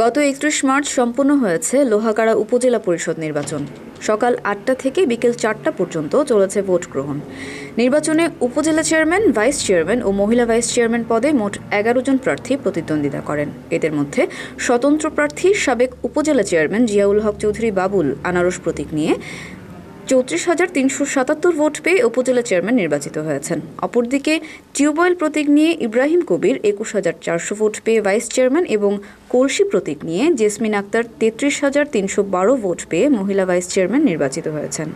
গত একত্রিশ মার্চ সম্পন্ন হয়েছে লোহাগাড়া উপজেলা পরিষদ নির্বাচন। সকাল আটটা থেকে বিকেল চারটা পর্যন্ত চলেছে ভোট গ্রহণ। নির্বাচনে উপজেলা চেয়ারম্যান, ভাইস চেয়ারম্যান ও মহিলা ভাইস চেয়ারম্যান পদে মোট এগারো জন প্রার্থী প্রতিদ্বন্দ্বিতা করেন। এদের মধ্যে স্বতন্ত্র প্রার্থী সাবেক উপজেলা চেয়ারম্যান জিয়াউল হক চৌধুরী বাবুল আনারস প্রতীক নিয়ে চৌত্রিশ হাজার তিনশো সাতাত্তর ভোট পেয়ে উপজেলা চেয়ারম্যান নির্বাচিত হয়েছেন। অপরদিকে টিউবওয়েল প্রতীক নিয়ে ইব্রাহিম কবির একুশ হাজার চারশো ভোট পেয়ে ভাইস চেয়ারম্যান এবং কলসি প্রতীক নিয়ে জেসমিন আক্তার তেত্রিশ হাজার তিনশো বারো ভোট পেয়ে মহিলা ভাইস চেয়ারম্যান নির্বাচিত হয়েছেন।